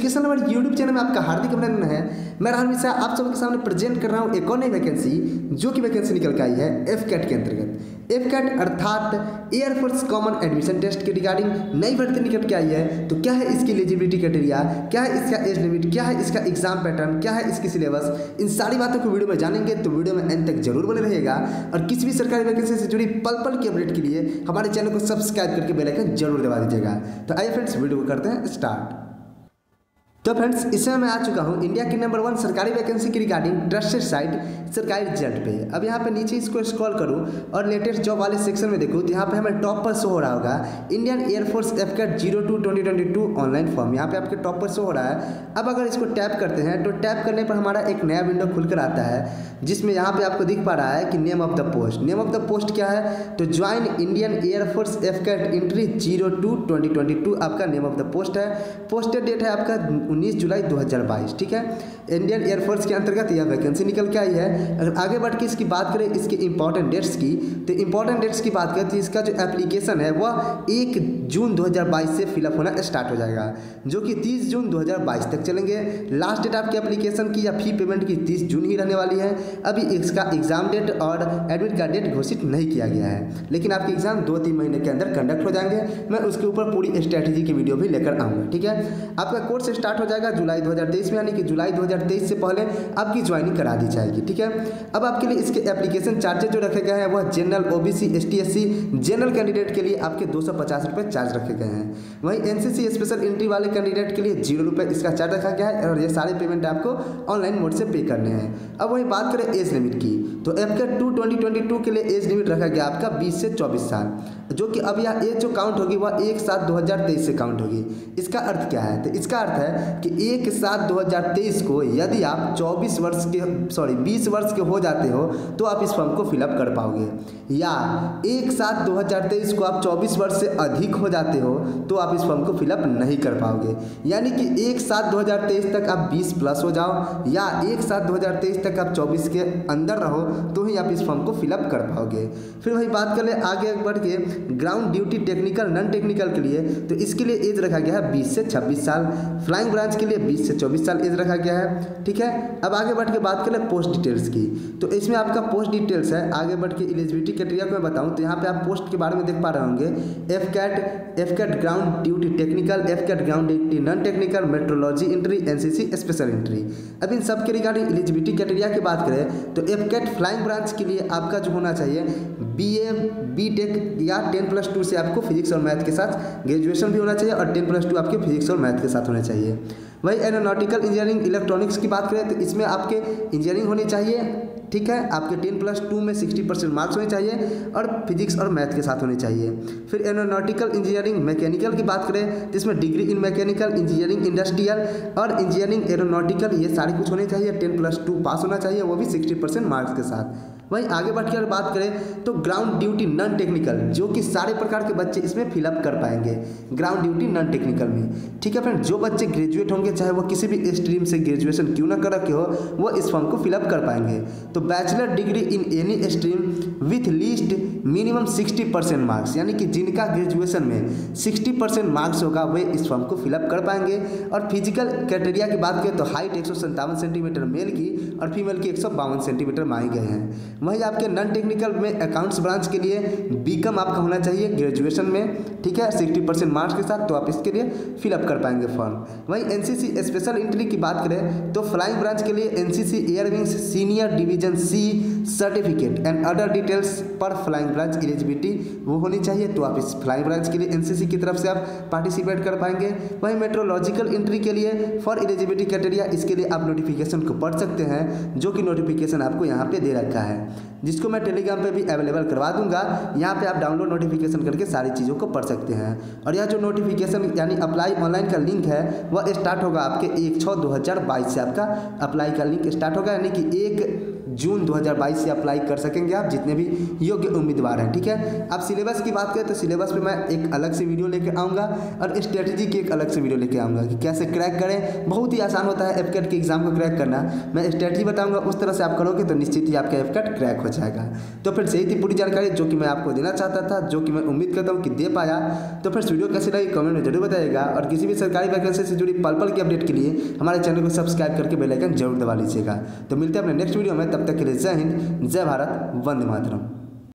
Education हमारे YouTube channel में आपका हार्दिक अभिनंदन है। मैं राहुल मिश्रा, आप सबके सामने प्रेजेंट कर रहा हूँ एक और नई वैकेंसी जो कि वैकेंसी निकल के आई है एफ़ कैट के अंतर्गत। एफ़ कैट अर्थात Air Force common admission test के रिगार्डिंग नई भर्ती निकल के आई है। तो क्या है इसकी एलिजिबिलिटी क्राइटेरिया क्या है इसका एज लिमिट क्या है इसका एग्ज़ाम पैटर्न क्या है इसकी सिलेबस इन सारी बातों को वीडियो में जानेंगे तो वीडियो में एंड तक ज़रूर बने रहेगा और किसी भी सरकारी वैकेंसी से जुड़ी पल पल की अपडेट के लिए हमारे चैनल को सब्सक्राइब करके बेलाइकन ज़रूर दबा दीजिएगा। तो आइए फ्रेंड्स वीडियो को करते हैं स्टार्ट तो फ्रेंड्स इस समय मैं आ चुका हूँ इंडिया की नंबर वन सरकारी वैकेंसी की रिगार्डिंग ट्रस्टेड साइट सरकारी रिज़ल्ट पे। अब यहाँ पे नीचे इसको स्क्रॉल करूँ और लेटेस्ट जॉब वाले सेक्शन में देखूँ तो यहाँ पे हमें टॉप पर शो हो रहा होगा Indian Air Force AF CAT zero two twenty twenty two online form यहाँ पे आपके टॉप पर शो हो रहा है। अब अगर इसको टैप करते हैं तो टैप करने पर हमारा एक नया विंडो खुलकर आता है, जिसमें यहाँ पर आपको दिख पा रहा है कि name of the post name of the post क्या है? तो join Indian Air Force AF CAT entry zero two twenty twenty two आपका नेम ऑफ़ द पोस्ट है। पोस्टेड डेट है आपका उन्नीस जुलाई 2022 ठीक है? इंडियन एयरफोर्स के अंतर्गत यह वैकेंसी निकल के आई है। अगर आगे बढ़ के इसकी बात करें, इसके इंपॉर्टेंट डेट्स की तो इंपॉर्टेंट डेट्स की बात करें तो इसका जो एप्लीकेशन है, वह एक जून 2022 से फिलअप होना स्टार्ट हो जाएगा, जो कि 30 जून 2022 तक चलेंगे। लास्ट डेट आपकी एप्लीकेशन की या फ़ी पेमेंट की 30 जून ही रहने वाली है। अभी इसका एग्ज़ाम डेट और एडमिट कार्ड डेट घोषित नहीं किया गया है। लेकिन आपके एग्ज़ाम दो तीन महीने के अंदर कंडक्ट हो जाएँगे। मैं उसके ऊपर पूरी स्ट्रैटेजी की वीडियो भी लेकर आऊँगा, ठीक है? आपका कोर्स स्टार्ट हो जाएगा जुलाई 2023 में, यानी कि जुलाई 2023 से पहले आपकी ज्वाइनिंग करा दी जाएगी, ठीक है? अब आपके लिए इसके एप्लीकेशन चार्जेज जो रखे गए हैं, वह general OBC ST SC general candidate के लिए आपके दो सौ चार्ज रखे गए हैं। वहीं एनसीसी स्पेशल एंट्री वाले कैंडिडेट के लिए ज़ीरो रुपये इसका चार्ज रखा गया है, और ये सारे पेमेंट आपको ऑनलाइन मोड से पे करने हैं। अब वही बात करें एज लिमिट की। तो एफ़ के टू ट्वेंटी ट्वेंटी टू के लिए एज लिमिट रखा गया आपका बीस से चौबीस साल, जो कि अब यह एज जो काउंट होगी वह एक सात दो हज़ार तेईस से काउंट होगी। इसका अर्थ क्या है? तो इसका अर्थ है कि एक सात दो हज़ार तेईस को यदि आप चौबीस वर्ष के सॉरी बीस वर्ष के हो जाते हो तो आप इस फॉर्म को फिलअप कर पाओगे। या एक सात दो हज़ार तेईस को आप चौबीस वर्ष से अधिक हो जाते हो तो आप इस फॉर्म को फिलअप नहीं कर पाओगे। यानी कि एक सात दो हज़ार तेईस तक आप बीस प्लस हो जाओ, या एक सात दो हज़ार तेईस तक आप चौबीस के अंदर रहो तो ही आप इस फॉर्म को फिलअप कर पाओगे। फिर वही बात कर ले आगे बढ़ के ground duty technical non technical के लिए। तो इसके लिए एज रखा गया है बीस से छब्बीस साल। फ्लाइंग ब्रांच के लिए बीस से चौबीस साल एज रखा गया है। ठीक है? अब आगे बढ़ के बात करें पोस्ट डिटेल्स की। तो इसमें आपका पोस्ट डिटेल्स है। आगे बढ़ के एलिजिबिलिटी क्राइटेरिया को मैं बताऊँ तो यहाँ पे आप पोस्ट के बारे में देख पा रहे होंगे। AF CAT AF CAT ground duty technical AF CAT ground duty non technical meteorology entry NCC special entry अब इन सब के रिगार्डिंग एलिजिबिलिटी क्राइटेरिया की बात करें तो एफ़ कैट फ्लाइंग ब्रांच के लिए आपका जो होना चाहिए बी ए बी टेक या टेन प्लस टू से आपको फिजिक्स और मैथ के साथ ग्रेजुएशन भी होना चाहिए और टेन प्लस टू आपके फिजिक्स और मैथ के साथ होना चाहिए। वही एरोनॉटिकल इंजीनियरिंग इलेक्ट्रॉनिक्स की बात करें तो इसमें आपके इंजीनियरिंग होनी चाहिए ठीक है? आपके टेन प्लस टू में सिक्सटी परसेंट मार्क्स होने चाहिए और फिजिक्स और मैथ के साथ होने चाहिए। फिर एरोनॉटिकल इंजीनियरिंग मैकेनिकल की बात करें तो इसमें degree in mechanical engineering industrial और इंजीनियरिंग एरोनॉटिकल ये सारे कुछ होने चाहिए। टेन प्लस टू पास होना चाहिए, वो भी सिक्सटी परसेंट मार्क्स के साथ। वहीं आगे बढ़ के अगर बात करें तो ग्राउंड ड्यूटी नॉन टेक्निकल, जो कि सारे प्रकार के बच्चे इसमें फिलअप कर पाएँगे। ग्राउंड ड्यूटी नॉन टेक्निकल में। ठीक है फ्रेंड जो बच्चे ग्रेजुएट होंगे, चाहे वो किसी भी स्ट्रीम से ग्रेजुएशन क्यों ना कर रखे हो, वो इस फॉर्म को फिलअप कर पाएँगे। तो bachelor degree in any stream with least minimum sixty percent marks यानी कि जिनका ग्रेजुएशन में सिक्सटी परसेंट मार्क्स होगा, वे इस फॉर्म को फिलअप कर पाएँगे। और फ़िज़िकल क्राइटेरिया की बात करें तो हाइट एक सौ सत्तावन सेंटीमीटर मेल की और फीमेल की एक सौ बावन सेंटीमीटर मांगे गए हैं। वहीं आपके नॉन टेक्निकल में अकाउंट्स ब्रांच के लिए बीकॉम आपका होना चाहिए ग्रेजुएशन में, ठीक है? सिक्सटी परसेंट मार्क्स के साथ तो आप इसके लिए फिलअप कर पाएँगे फॉर्म वहीं एनसीसी स्पेशल एंट्री की बात करें तो फ्लाइंग ब्रांच के लिए NCC air wings senior division C certificate and other details पर फ्लाइंग ब्रांच एलिजिबिलिटी वो होनी चाहिए। तो आप इस फ्लाइंग ब्रांच के लिए एनसीसी की तरफ़ से आप पार्टिसिपेट कर पाएँगे। वहीं मेट्रोलॉजिकल एंट्री के लिए फॉर एलिजिबिलिटी क्राइटेरिया इसके लिए आप नोटिफिकेशन को पढ़ सकते हैं, जो कि नोटिफिकेशन आपको यहाँ पे दे रखा है। जिसको मैं टेलीग्राम पे भी अवेलेबल करवा दूँगा, यहाँ पे आप डाउनलोड नोटिफिकेशन करके सारी चीज़ों को पढ़ सकते हैं। और यह जो नोटिफिकेशन यानी अप्लाई ऑनलाइन का लिंक है, वह स्टार्ट होगा आपके एक छः दो हज़ार बाईस से आपका अप्लाई का लिंक स्टार्ट होगा। यानी कि एक जून 2022 से अप्लाई कर सकेंगे आप, जितने भी योग्य उम्मीदवार हैं, ठीक है? अब सिलेबस की बात करें तो सिलेबस पे मैं एक अलग से वीडियो लेकर आऊँगा और स्ट्रेटजी की एक अलग से वीडियो लेकर आऊँगा कि कैसे क्रैक करें। बहुत ही आसान होता है एफकेट के एग्ज़ाम को क्रैक करना। मैं स्ट्रेटजी बताऊँगा, उस तरह से आप करोगे तो निश्चित ही आपका एफकेट क्रैक हो जाएगा। तो फिर सही थी पूरी जानकारी जो कि मैं आपको देना चाहता था, जो कि मैं उम्मीद करता हूँ कि दे पाया। तो फिर वीडियो कैसे लगी कमेंट में ज़रूर बताइएगा और किसी भी सरकारी वैकेंसी से जुड़ी पल पल की अपडेट के लिए हमारे चैनल को सब्सक्राइब करके बेलाइकन ज़रूर दबा लीजिएगा। तो मिलते हैं अपने नेक्स्ट वीडियो में तब तक के लिए जय हिंद जय भारत वंदे मातरम।